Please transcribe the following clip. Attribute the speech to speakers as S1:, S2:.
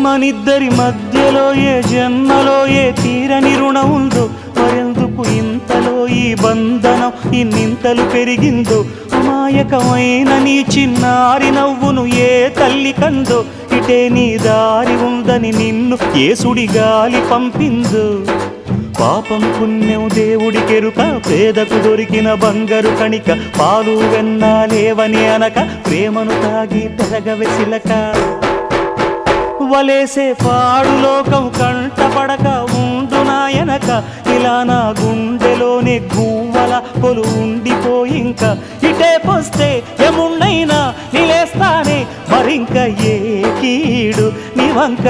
S1: మనిద్దరి మధ్యలో ఏ జన్మలో ఏ తీరని రుణం ఉందో మరెందుకు ఇంతలో ఈ బంధనం ఇన్నింతలు పెరిగిందో? అమాయకమైన నీ చిన్నారి నవ్వును ఏ తల్లి కందో? ఇటే నీ దారి ఉందని నిన్ను ఏసుడి గాలి పంపిందో? పాపం పుణ్యం దేవుడి కెరుక పేదకు దొరికిన బంగారు కణిక పాలు వెన్నా లేవని అనక ప్రేమను తాగి తెరగ వలేసే పాడులోకం కంటపడక ఉండు నాయనక. ఇలా నా గుండెలోనే గువ్వల కొలు ఉండిపోయింక ఇటే పోస్తే ఎముండైనా నిలేస్తానే. మరింక ఏ కీడు నీ వంక